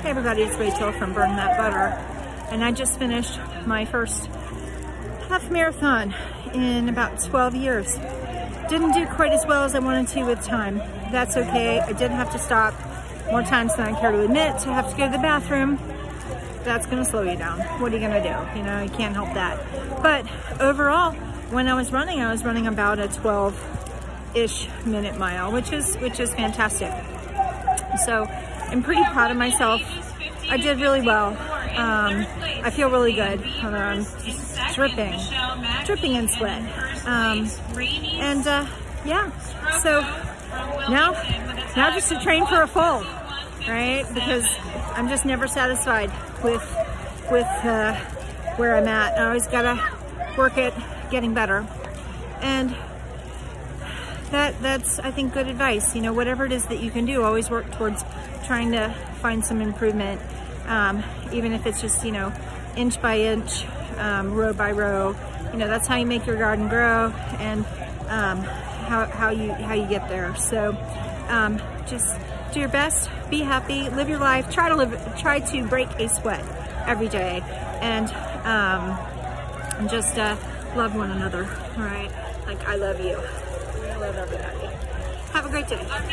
Hey everybody, it's Rachel from Burn That Butter. And I just finished my first half marathon in about 12 years. Didn't do quite as well as I wanted to with time. That's okay. I did have to stop more times than I care to admit to have to go to the bathroom. That's gonna slow you down. What are you gonna do? You know, you can't help that. But overall, when I was running, I was running about a 12-ish minute mile, which is which is fantastic. So I'm pretty proud of myself. I did really well. Um, I feel really good. I'm dripping, dripping in sweat. Um, and uh, yeah, so now, now just to train for a full, right? Because I'm just never satisfied with with uh, where I'm at. I always gotta work at getting better. And that that's I think good advice. You know, whatever it is that you can do, always work towards trying to find some improvement, um, even if it's just you know inch by inch, um, row by row. You know, that's how you make your garden grow and um, how how you how you get there. So um, just do your best, be happy, live your life. Try to live, try to break a sweat every day, and um, just uh, love one another. All right, like I love you love